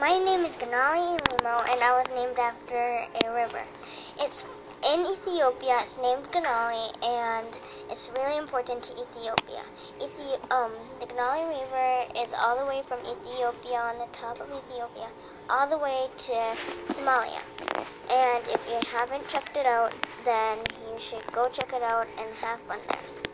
My name is Ganali Limo, and I was named after a river. It's in Ethiopia. It's named Ganali, and it's really important to Ethiopia. Ethi- um, the Ganali River is all the way from Ethiopia on the top of Ethiopia, all the way to Somalia. And if you haven't checked it out, then you should go check it out and have fun there.